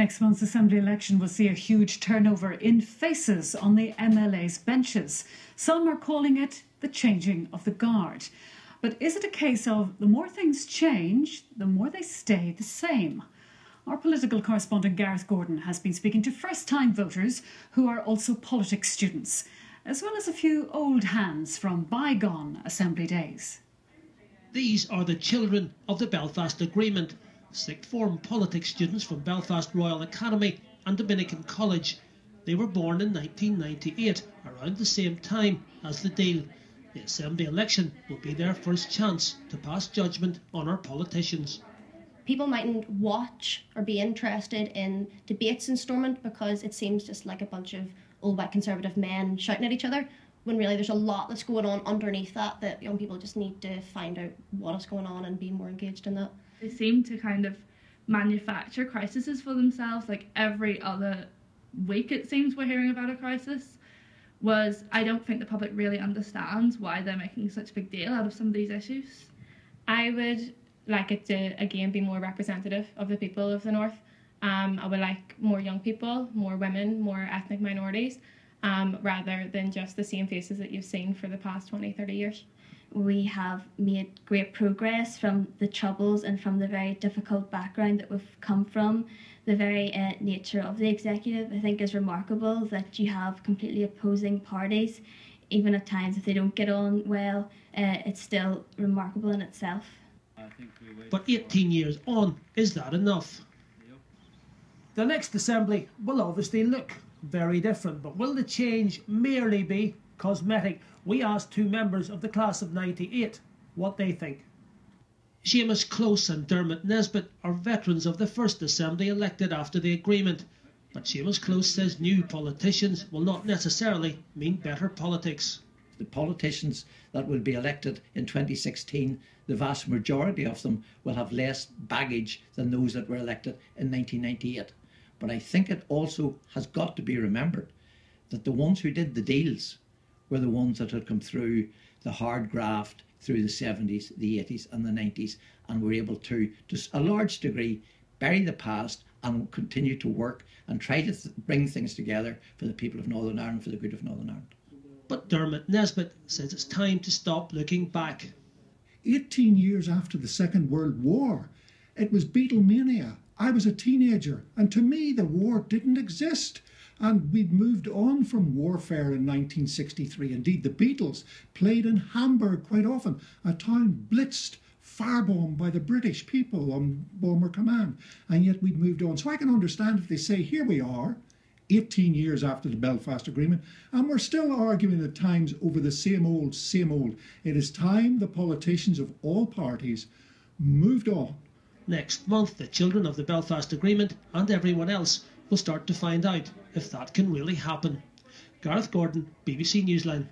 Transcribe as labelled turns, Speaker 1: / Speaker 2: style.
Speaker 1: Next month's Assembly election will see a huge turnover in faces on the MLA's benches. Some are calling it the changing of the guard. But is it a case of the more things change, the more they stay the same? Our political correspondent Gareth Gordon has been speaking to first time voters who are also politics students, as well as a few old hands from bygone Assembly days.
Speaker 2: These are the children of the Belfast Agreement sixth form politics students from Belfast Royal Academy and Dominican College. They were born in 1998, around the same time as the deal. The Assembly election will be their first chance to pass judgment on our politicians.
Speaker 3: People mightn't watch or be interested in debates in Stormont because it seems just like a bunch of old white conservative men shouting at each other when really there's a lot that's going on underneath that that young people just need to find out what is going on and be more engaged in that.
Speaker 4: They seem to kind of manufacture crises for themselves like every other week it seems we're hearing about a crisis was I don't think the public really understands why they're making such a big deal out of some of these issues.
Speaker 5: I would like it to again be more representative of the people of the north. Um, I would like more young people, more women, more ethnic minorities, um, rather than just the same faces that you've seen for the past 20, 30 years
Speaker 6: we have made great progress from the troubles and from the very difficult background that we've come from. The very uh, nature of the executive, I think, is remarkable that you have completely opposing parties. Even at times, if they don't get on well, uh, it's still remarkable in itself.
Speaker 2: But 18 years on, is that enough? The next assembly will obviously look very different, but will the change merely be cosmetic? we asked two members of the class of 98 what they think. Seamus Close and Dermot Nesbitt are veterans of the first assembly elected after the agreement. But Seamus Close says new politicians will not necessarily mean better politics.
Speaker 7: The politicians that will be elected in 2016, the vast majority of them will have less baggage than those that were elected in 1998. But I think it also has got to be remembered that the ones who did the deals were the ones that had come through the hard graft through the 70s, the 80s, and the 90s, and were able to, to a large degree, bury the past and continue to work and try to th- bring things together for the people of Northern Ireland, for the good of Northern Ireland.
Speaker 2: But Dermot Nesbitt says it's time to stop looking back.
Speaker 8: 18 years after the Second World War, it was Beatlemania. I was a teenager, and to me, the war didn't exist. And we'd moved on from warfare in 1963. Indeed, the Beatles played in Hamburg quite often, a town blitzed, firebombed by the British people on Bomber Command. And yet we'd moved on. So I can understand if they say, here we are, 18 years after the Belfast Agreement, and we're still arguing at times over the same old, same old. It is time the politicians of all parties moved on.
Speaker 2: Next month, the children of the Belfast Agreement and everyone else will start to find out if that can really happen. Gareth Gordon, BBC Newsline.